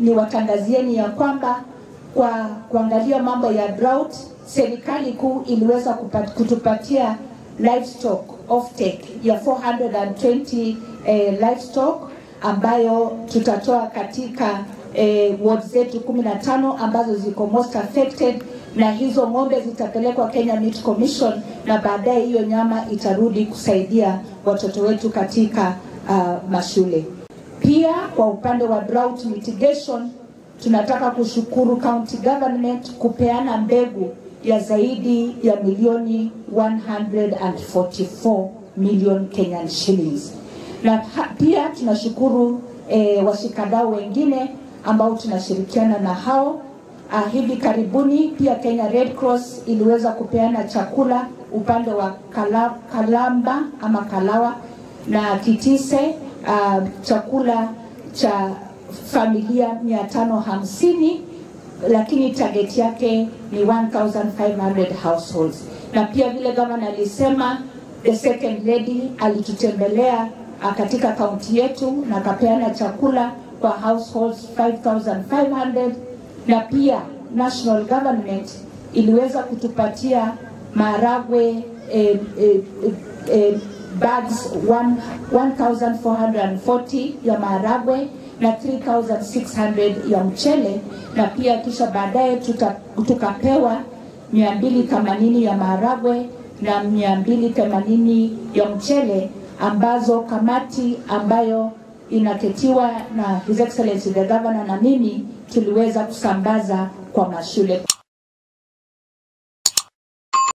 ni watangazieni ya kwamba kwa kuangalia mambo ya drought, serikali kuu iliweza kutupatia livestock offtake ya 420 eh, livestock ambayo tutatoa katika eh, ward zetu 15 ambazo ziko most affected, na hizo ng'ombe zitapelekwa Kenya Meat Commission na baadaye hiyo nyama itarudi kusaidia watoto wetu katika uh, mashule. Pia kwa upande wa drought mitigation tunataka kushukuru county government kupeana mbegu ya zaidi ya milioni 144 million Kenyan shillings, na pia tunashukuru eh, washikadau wengine ambao tunashirikiana na hao. Ah, hivi karibuni pia Kenya Red Cross iliweza kupeana chakula upande wa kala, Kalamba ama Kalawa na Kitise, uh, chakula cha familia 550 lakini target yake ni 1500 households. Na pia vile gavana alisema, the second lady alitutembelea uh, katika kaunti yetu na akapeana chakula kwa households 5500 na pia national government iliweza kutupatia maragwe eh, eh, eh, bags 1440 ya maharagwe na 3600 ya mchele na pia kisha baadaye tukapewa 280 ya maharagwe na 280 ya mchele ambazo kamati ambayo inaketiwa na His Excellency the Governor na mimi tuliweza kusambaza kwa mashule.